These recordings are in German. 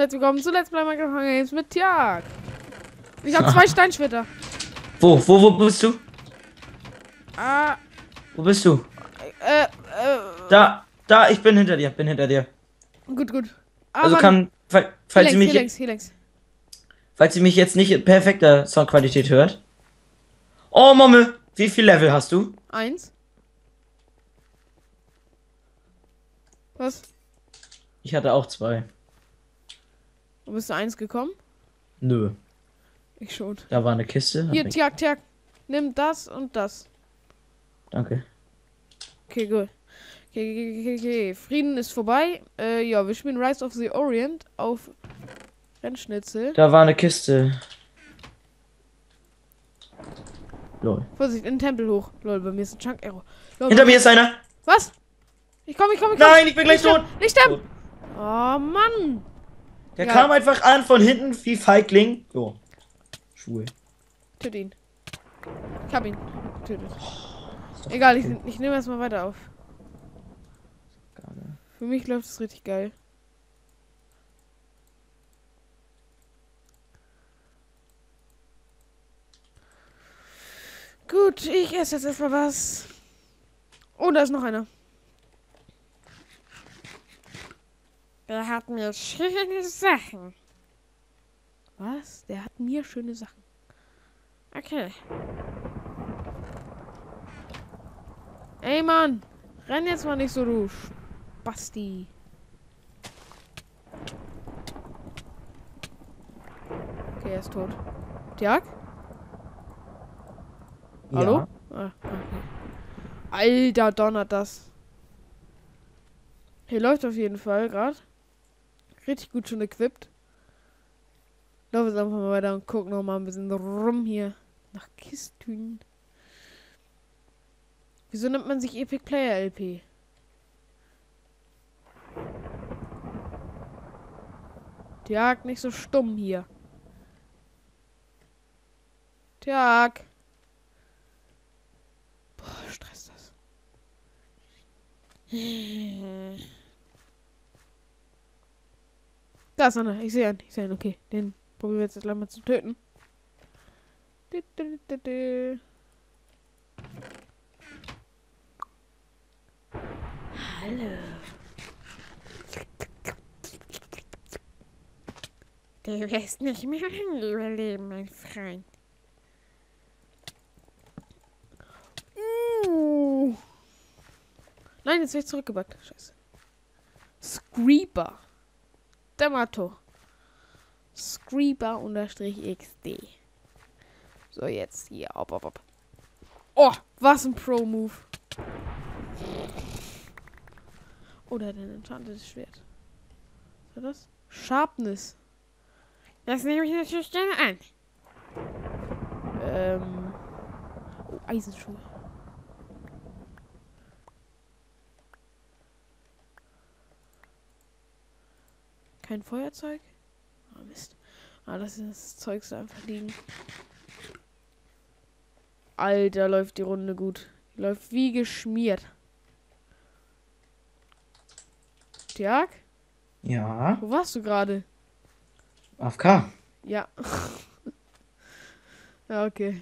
herzlich willkommen zu Let's Play Minecraft Games mit Tjag. Ich habe zwei Steinschwerter. Wo, wo, wo bist du? Ah, Wo bist du? äh, äh, Da, da, ich bin hinter dir, bin hinter dir. gut, gut. Ah, Also kann, falls längs, ihr mich, hier längs. falls ihr mich jetzt nicht in perfekter Soundqualität hört. Oh, Momme, wie viel Level hast du? Eins. Was? Ich hatte auch zwei. Wo bist du eins gekommen? Nö, Ich schon. da war eine Kiste. Hier, Tjag, Tjag. Nimm das und das. Danke. Okay, gut. Okay, okay, okay, okay. Frieden ist vorbei. Äh, ja, wir spielen Rise of the Orient auf Rennschnitzel. Da war eine Kiste. Lol. Vorsicht, in den Tempel hoch. Lol, bei mir ist ein Chunk Arrow. Lol, Hinter mir ist einer. Was? Ich komm, ich komm, ich komm. Nein, ich bin gleich tot. Nicht sterben. Oh, Mann. Der Ja. kam einfach an von hinten wie Feigling. So. Schwul. Töte ihn. Ich hab ihn. Tötet. Egal, ich, ich nehme erstmal weiter auf. Für mich läuft es richtig geil. Gut, ich esse jetzt erstmal was. Oh, da ist noch einer. Der hat mir schöne Sachen. Was? Der hat mir schöne Sachen. Okay. Ey, Mann. Renn jetzt mal nicht so, du Basti. Okay, er ist tot. Tjag? Hallo? Ah, okay. Alter, donnert das. Hier läuft auf jeden Fall gerade. Richtig gut schon equipped. Laufen jetzt einfach mal weiter und gucken noch mal ein bisschen rum hier. Nach Kisten. Wieso nennt man sich Epic Player LP? Tjag, nicht so stumm hier. Tjag. Boah, Stress das. Da ist einer. Ich sehe ihn. Ich sehe ihn. Okay, den probieren wir jetzt gleich mal zu töten. Hallo. Du wirst nicht mehr lange überleben, mein Freund. Uh. Nein, jetzt werde ich zurückgebackt. Scheiße. Screeper. Demato. Screeper unterstrich XD. So, jetzt hier. Op, op, op. Oh, was ein Pro-Move. Oder dein enchantetes Schwert. Was war das? Sharpness. Das nehme ich natürlich gerne an. Ähm. Oh, Eisenschuhe. Kein Feuerzeug? Ah, Mist. Ah, das ist das Zeug so einfach liegen. Alter, läuft die Runde gut. Die läuft wie geschmiert. Tjag? Ja. Wo warst du gerade? AFK. Ja. ja, okay.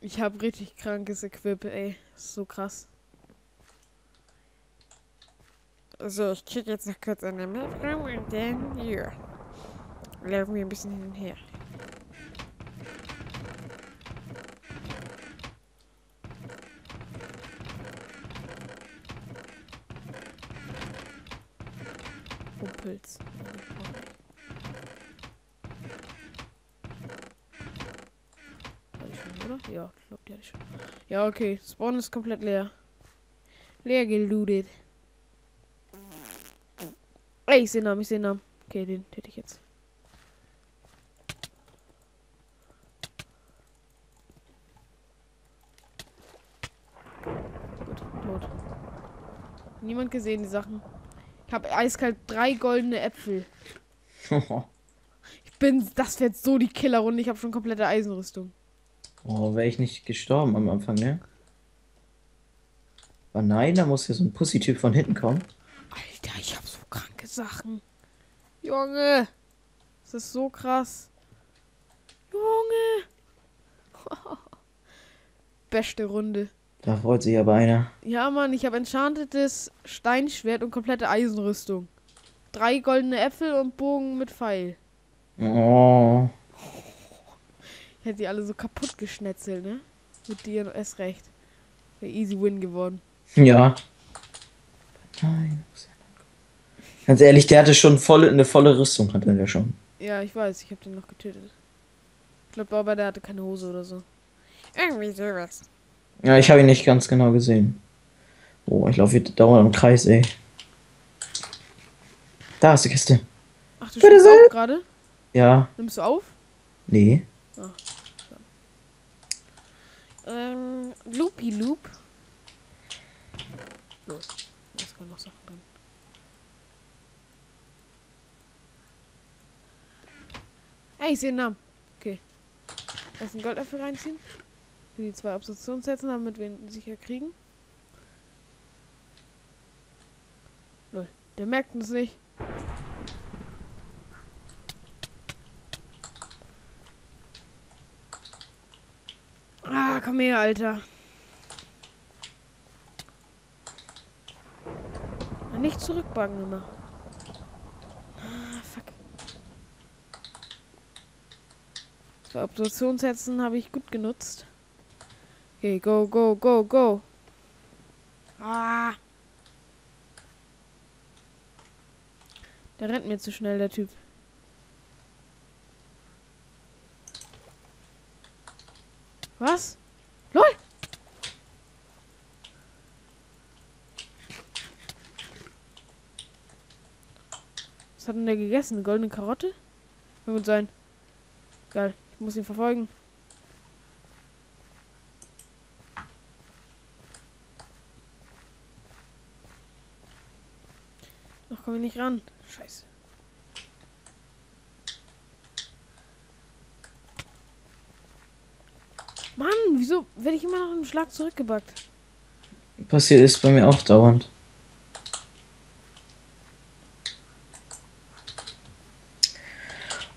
Ich habe richtig krankes Equip, ey. Das ist so krass. So, ich check jetzt noch kurz an der Map rum und dann, ja. Laufen wir ein bisschen hin und her. Pumpels. Ich schon, oder? Ja, ich glaube, die hatte ich schon. Ja, okay. Spawn ist komplett leer. Leer gelootet. Ey, ich sehe Namen, ich sehe Namen. Okay, den töte ich jetzt. Gut, tot. Niemand gesehen, die Sachen. Ich habe eiskalt drei goldene Äpfel. Ich bin, das wird so die Killerrunde. Ich habe schon komplette Eisenrüstung. oh, wäre ich nicht gestorben am Anfang, ne? Aber nein, da muss hier so ein Pussy-Typ von hinten kommen. Alter, ich habe so kranke Sachen. Junge. Das ist so krass. Junge. Beste Runde. Da freut sich aber einer. Ja, Mann, ich habe enchantetes Steinschwert und komplette Eisenrüstung. Drei goldene Äpfel und Bogen mit Pfeil. Oh. Ich hätte die alle so kaputt geschnetzelt, ne? Mit dir erst recht. Wäre easy win geworden. Ja. Nein. Ganz ehrlich, der hatte schon volle, eine volle Rüstung, hatte der schon. Ja, ich weiß, ich habe den noch getötet. Ich glaube aber, der hatte keine Hose oder so. Irgendwie sowas. Ja, ich habe ihn nicht ganz genau gesehen. Oh, ich laufe hier dauernd im Kreis, ey. Da ist die Kiste. Ach, du Bitte auf gerade? Ja. Nimmst du auf? Nee. Ähm, Loopy Loop. Los. Ist gerade noch Sachen drin. Hey, ich sehe einen Namen. Okay. Erst einen Goldäpfel reinziehen. Die zwei Absorptionssätze, damit wir ihn sicher kriegen. Lol. Der merkt uns nicht. Ah, komm her, Alter. Ah, Nicht zurückbacken immer. Ah, fuck. Zwei habe ich gut genutzt. Okay, go, go, go, go. Ah. Der rennt mir zu schnell, der Typ. Was? LOL! Was hat denn der gegessen? Eine goldene Karotte? Kann gut sein. Geil. Ich muss ihn verfolgen. Noch komme ich nicht ran. Scheiße. Mann, wieso werde ich immer noch einen Schlag zurückgebackt? Passiert ist bei mir auch dauernd.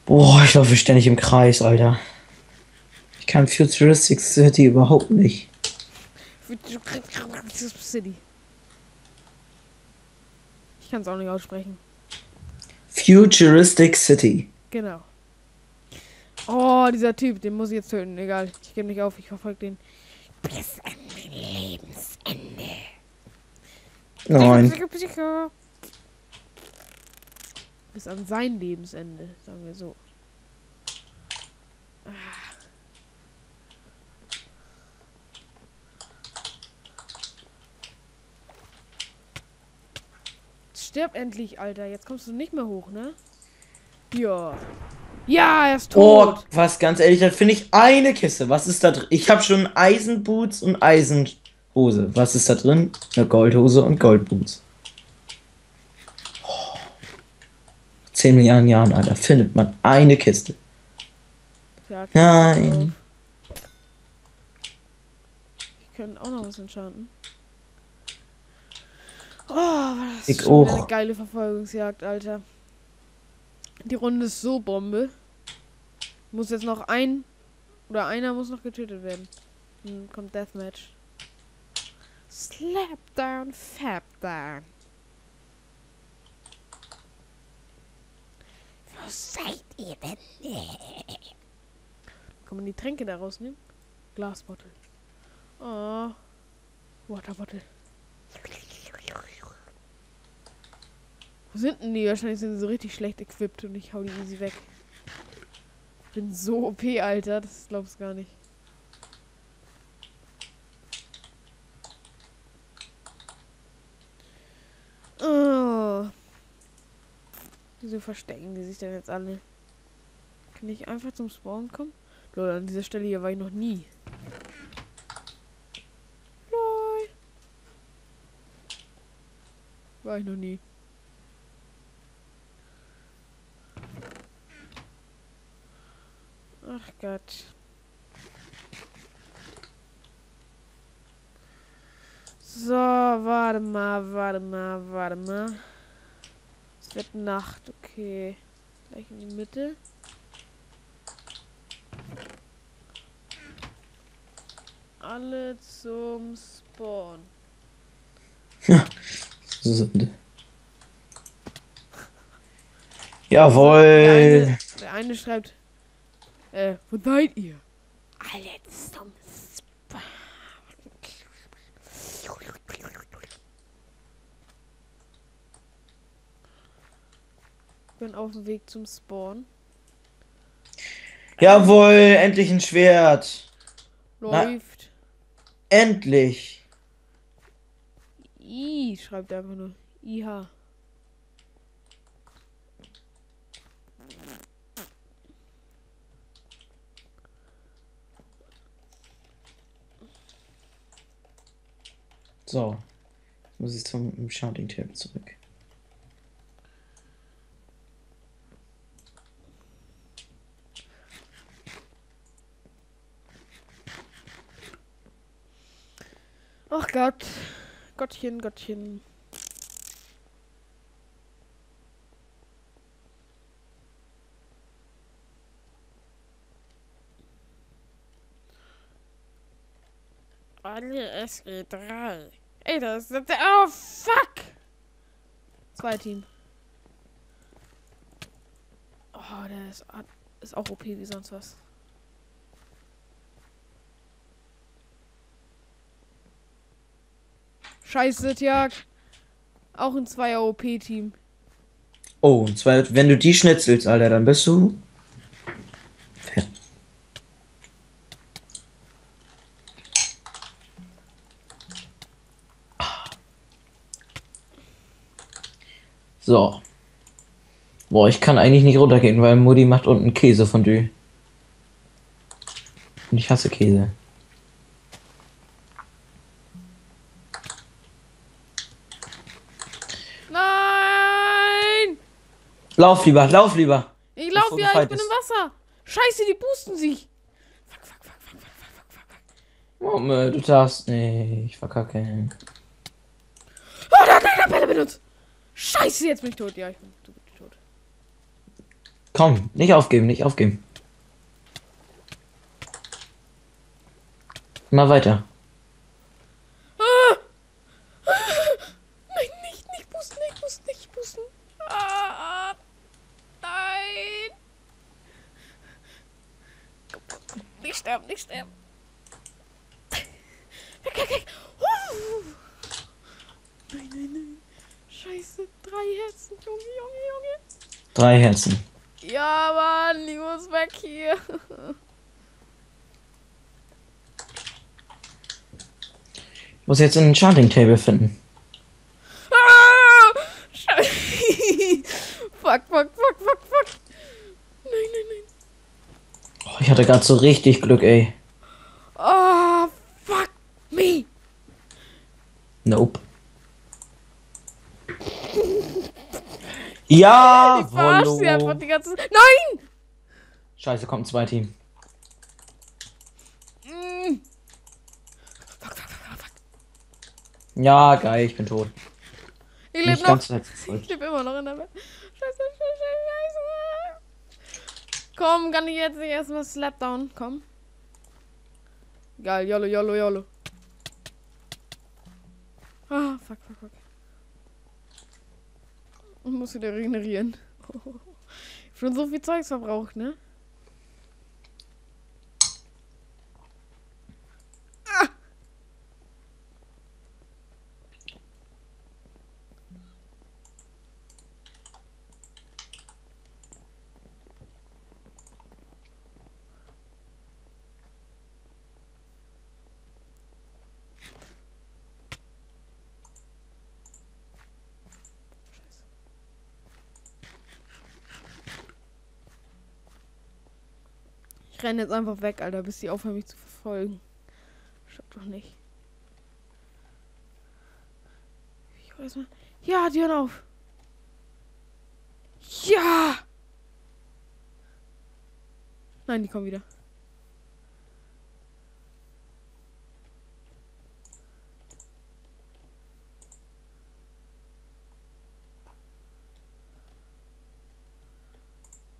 Boah, ich laufe ständig im Kreis, Alter. Ich kann Futuristic City überhaupt nicht. City. Ich kann es auch nicht aussprechen. Futuristic City. Genau. Oh, dieser Typ, den muss ich jetzt töten. Egal, ich gebe nicht auf, ich verfolge den. Bis an mein Lebensende. Nein. Psycho, Psycho. Bis an sein Lebensende, sagen wir so. Ah. Stirb endlich, Alter. Jetzt kommst du nicht mehr hoch, ne? Ja. Ja, er ist Oh, tot. was ganz ehrlich, da finde ich eine Kiste. Was ist da drin? Ich habe schon Eisenboots und Eisenhose. Was ist da drin? Eine Goldhose und Goldboots. 10 Milliarden Jahren, Alter, findet man eine Kiste. Ja, Nein. Ich könnte auch noch was enchanten. Oh, das Ich auch. eine geile Verfolgungsjagd, Alter. Die Runde ist so Bombe. Muss jetzt noch ein oder einer muss noch getötet werden. Dann kommt Deathmatch. Slap down, fab down. Seid ihr denn? Kann man die Tränke da rausnehmen? Glasbottle. Oh. Waterbottle. Wo sind denn die? Wahrscheinlich sind sie so richtig schlecht equipped und ich hau die easy weg. Ich bin so OP, Alter. Das glaubst du gar nicht. Oh. Wieso verstecken die sich denn jetzt alle? Kann ich einfach zum Spawn kommen? Lol, an dieser Stelle hier war ich noch nie. Lol. War ich noch nie. Ach Gott. So, warte mal, warte mal, warte mal. Es wird Nacht, okay. Gleich in die Mitte. Alle zum Spawn. Sünde. Der Jawohl. eine, der eine schreibt, äh, wo seid ihr? Alle zum Spawn. Bin auf dem Weg zum Spawn. Jawohl, endlich ein Schwert. Na. Läuft. Endlich. I, schreibt er einfach nur. IH. So. Jetzt muss ich zum Shouting Table zurück. Ach Gott. Gottchen, Gottchen. Alle SG3. Ey, das ist der. Oh, fuck! Zwei Team. Oh, der ist, ist auch OP wie sonst was. Scheiße, Tjag. Auch ein 2er OP-Team. Oh, und zwar, wenn du die schnitzelst, Alter, dann bist du. So. Boah, ich kann eigentlich nicht runtergehen, weil Mutti macht unten Käsefondue. Und ich hasse Käse. Lauf lieber, lauf lieber. Ich lauf ja, ich bin ist. im Wasser. Scheiße, die boosten sich. Fuck, fuck, fuck, fuck, fuck, fuck, fuck, fuck. Mama, du darfst nicht verkacken. Oh, der hat eine Pelle benutzt. Scheiße, jetzt bin ich tot. Ja, ich bin tot. Komm, nicht aufgeben, nicht aufgeben. Mal weiter. Ah! Ah! Nein, nicht, nicht boosten, nicht boosten, nicht boosten. Ah, nein. Komm, komm, komm. Nicht sterben, nicht sterben. Weg, weg, weg. Uh. Nein, nein, nein. Scheiße, drei Herzen. Junge, Junge, Junge. Drei Herzen. Ja, Mann, ich muss weg hier. Ich muss jetzt einen Enchanting Table finden. Ah! Fuck, fuck, fuck, fuck, fuck. Nein, nein, nein. Oh, ich hatte gerade so richtig Glück, ey. Oh, fuck me. Nope. Ja, Ich verarsche sie einfach Wollo. die ganze. Nein! Scheiße, kommt zwei Team. Mm. Fuck, fuck, fuck, fuck. Ja, geil, ich bin tot. Ich lebe noch. Ich lebe immer noch in der Welt. Scheiße, scheiße, scheiße. Komm, kann ich jetzt nicht erstmal Slapdown? Komm. Geil, YOLO, YOLO, YOLO. Ah, fuck, fuck, fuck. Ich muss wieder regenerieren. Schon so viel Zeugs verbraucht, ne? Ah! Ich renne jetzt einfach weg, Alter, bis die aufhören mich zu verfolgen. Schaut doch nicht. Ich weiß mal. Ja, die hören auf. Ja! Nein, die kommen wieder.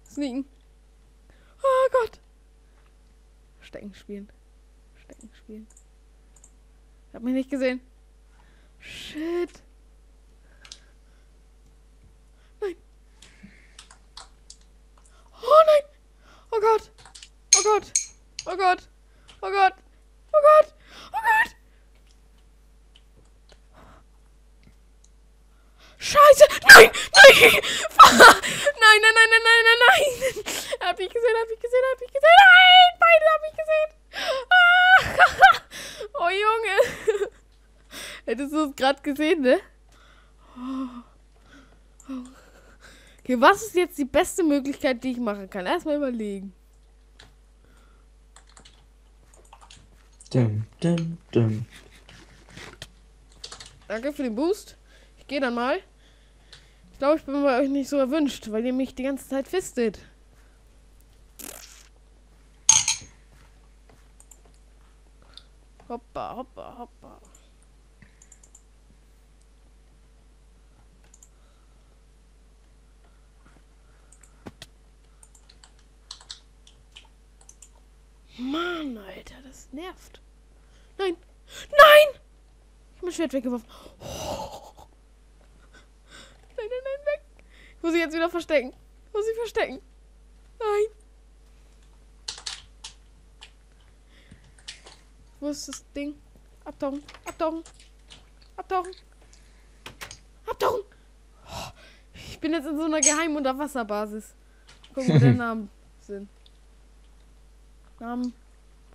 sneaken. Oh Gott. Stecken spielen. Stecken spielen. Hab mich nicht gesehen. Shit. Nein. Oh nein. Oh Gott. Oh Gott. Oh Gott. Oh Gott. Oh Gott. Oh Gott. Scheiße! Nein! Nein! Nein, nein, nein, nein, nein, nein, nein! Er hat mich gesehen, er hat mich gesehen, er hat mich gesehen! Nein! Beide haben mich gesehen! Ah. Oh Junge! Hättest du es gerade gesehen, ne? Okay, was ist jetzt die beste Möglichkeit, die ich machen kann? Erstmal überlegen. Dum, dum, dum. Danke für den Boost. Ich gehe dann mal. Ich glaube, ich bin bei euch nicht so erwünscht, weil ihr mich die ganze Zeit fistet. Hoppa, hoppa, hoppa. Mann, Alter, das nervt. Nein! Nein! Ich habe mein Schwert weggeworfen. Oh. Nein, nein, nein, weg. Ich muss sie jetzt wieder verstecken. Ich muss sie verstecken. Nein. Wo ist das Ding? Abtauchen, abtauchen, abtauchen, abtauchen. Oh, ich bin jetzt in so einer geheimen Unterwasserbasis. Gucken, wo der Namen sind. Namen.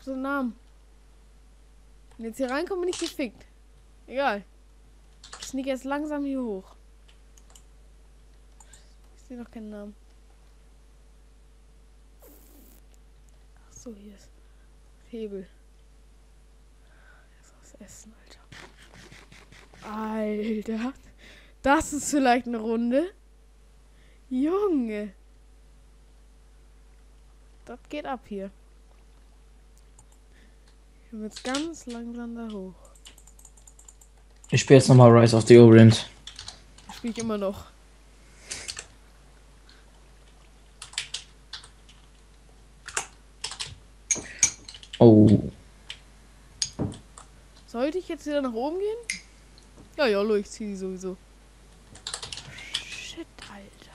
Wo sind Namen? Wenn jetzt hier reinkommen, bin ich gefickt. Egal. Ich sneak jetzt langsam hier hoch. Ich sehe noch keinen Namen. Ach so, hier ist Hebel. Jetzt was essen, Alter. Alter. Das ist vielleicht eine Runde. Junge. Das geht ab hier. Bin jetzt ganz langsam da hoch. Ich spiele jetzt nochmal Rise of the Orient. Spiele ich immer noch. Oh. Sollte ich jetzt wieder nach oben gehen? Ja, ja, ich ziehe die sowieso. Shit, Alter.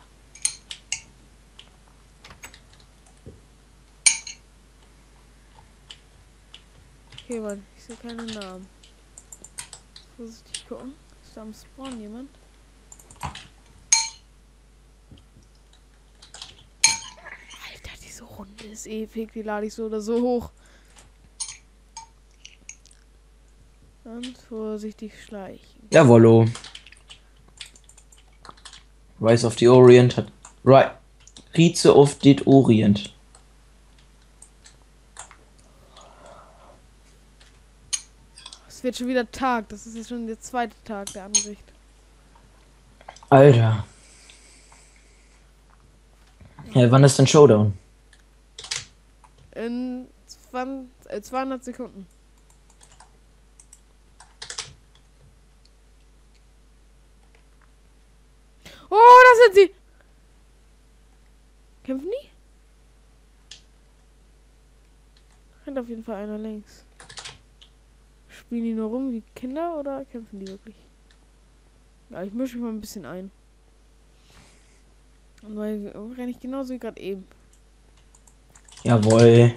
Okay, Mann, ich sehe keine Namen. Vorsichtig gucken. Ist da am Spawn jemand? Alter, diese Runde ist ewig. Die lade ich so oder so hoch. Und vorsichtig schleichen. Jawollo. Rise of the Orient hat. Right. Rise of the Orient. Es wird schon wieder Tag. Das ist jetzt schon der zweite Tag der Ansicht. Alter. Ja, wann ist denn Showdown? In 20, äh, 200 Sekunden. Oh, da sind sie! Kämpfen die? Rennt auf jeden Fall einer längs. Spielen die nur rum wie Kinder oder kämpfen die wirklich? Ja, ich mische mich mal ein bisschen ein. Und weil renne ich genauso wie gerade eben. Jawohl.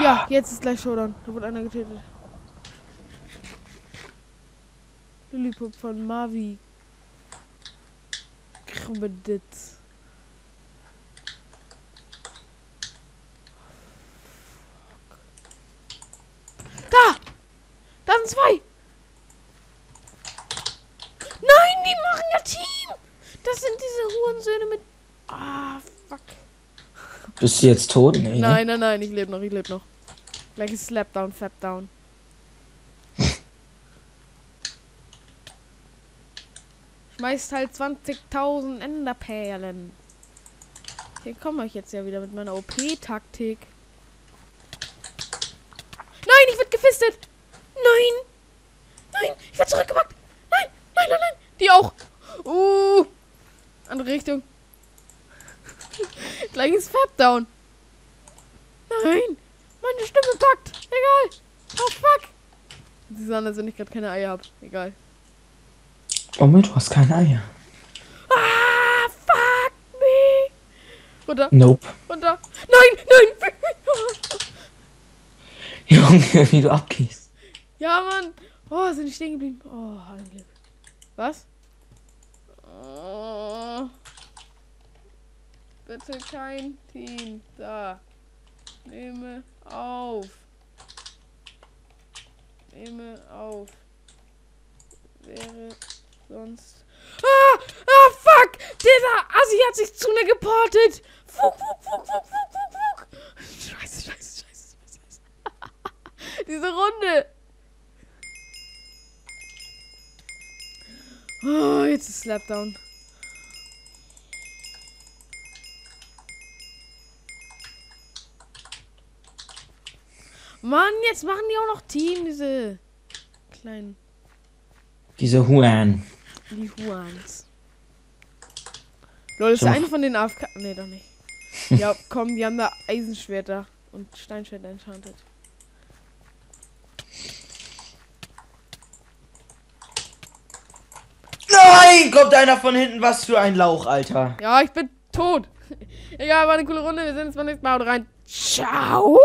Ja, jetzt ist gleich Showdown. Da wurde einer getötet. Lillipop von Mavi. Krummeditz. Da! Da sind zwei! Nein, die machen ja Team! Das sind diese Hurensöhne mit. Ah, fuck. Bist du jetzt tot? Nee. ne? Nein, nein, nein, ich lebe noch, ich lebe noch. Gleich ist Slapdown, Fapdown. Schmeißt halt 20.000 Enderperlen. Hier komme ich jetzt ja wieder mit meiner OP-Taktik. Nein, ich werde gefistet! Nein! Nein, ich werde zurückgepackt! Nein! Die auch. Uh. Andere Richtung. Gleich ist Fab down. Nein. Meine Stimme packt. Egal. Oh fuck. Sie sagen, als wenn ich gerade keine Eier habe. Egal. Omel, du hast keine Eier. Ah, fuck me. Runter. Nope. Runter. Nein, nein. Junge, wie du abgehst. Ja, Mann. Oh, sind die stehen geblieben. Oh, ein Glück. Was? Oh. Bitte kein Team. Da. Nehme auf. Nehme auf. Wäre sonst. Ah! Ah, fuck! Dieser Assi hat sich zu mir geportet! Fuck, fuck, fuck, fuck, fuck, fuck, fuck! Scheiße, scheiße, scheiße, scheiße. Diese Runde! Oh, jetzt ist Slapdown. Mann, jetzt machen die auch noch Team, diese kleinen Diese Huan. die Huans. Lol, ist So. eine von den AFK. Nee, doch nicht. Ja, komm, die haben da Eisenschwerter und Steinschwerter enchanted. Nein, kommt einer von hinten. Was für ein Lauch, Alter. Ja, ich bin tot. Egal, war eine coole Runde. Wir sehen uns beim nächsten Mal. Haut rein. Ciao.